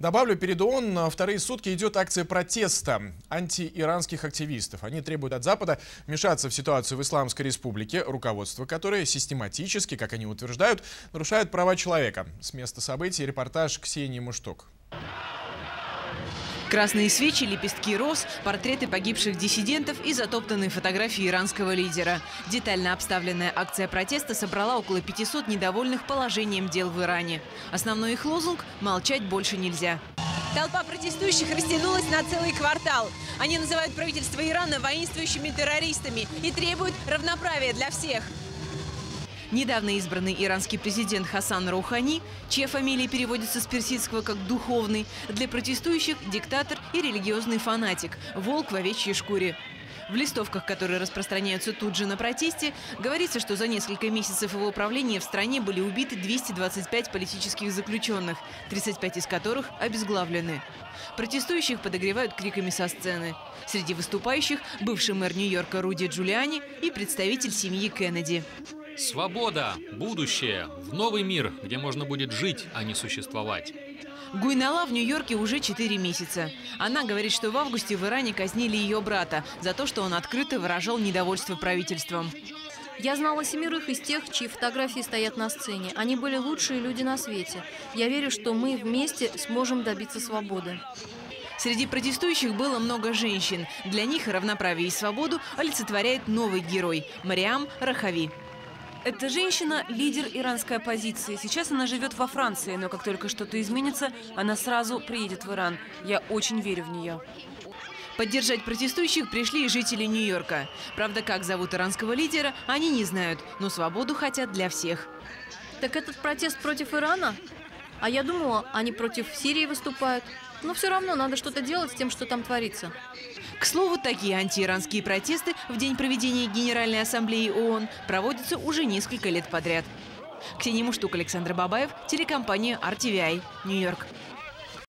Добавлю, перед ООН вторые сутки идет акция протеста антииранских активистов. Они требуют от Запада вмешаться в ситуацию в Исламской Республике, руководство которой систематически, как они утверждают, нарушает права человека. С места событий репортаж Ксении Мушток. Красные свечи, лепестки роз, портреты погибших диссидентов и затоптанные фотографии иранского лидера. Детально обставленная акция протеста собрала около 500 недовольных положением дел в Иране. Основной их лозунг – «Молчать больше нельзя». Толпа протестующих растянулась на целый квартал. Они называют правительство Ирана воинствующими террористами и требуют равноправия для всех. Недавно избранный иранский президент Хасан Раухани, чья фамилия переводится с персидского как «духовный», для протестующих – диктатор и религиозный фанатик, волк в овечьей шкуре. В листовках, которые распространяются тут же на протесте, говорится, что за несколько месяцев его правления в стране были убиты 225 политических заключенных, 35 из которых обезглавлены. Протестующих подогревают криками со сцены. Среди выступающих – бывший мэр Нью-Йорка Руди Джулиани и представитель семьи Кеннеди. Свобода, будущее, в новый мир, где можно будет жить, а не существовать. Гуйнала в Нью-Йорке уже 4 месяца. Она говорит, что в августе в Иране казнили ее брата за то, что он открыто выражал недовольство правительством. Я знала семерых из тех, чьи фотографии стоят на сцене. Они были лучшие люди на свете. Я верю, что мы вместе сможем добиться свободы. Среди протестующих было много женщин. Для них равноправие и свободу олицетворяет новый герой – Мариам Рахави. Эта женщина – лидер иранской оппозиции. Сейчас она живет во Франции, но как только что-то изменится, она сразу приедет в Иран. Я очень верю в нее. Поддержать протестующих пришли и жители Нью-Йорка. Правда, как зовут иранского лидера, они не знают, но свободу хотят для всех. Так этот протест против Ирана? А я думала, они против Сирии выступают. Но все равно надо что-то делать с тем, что там творится. К слову, такие антииранские протесты в день проведения Генеральной Ассамблеи ООН проводятся уже несколько лет подряд. Ксения Муштук, Александр Бабаев, телекомпания RTVI, Нью-Йорк.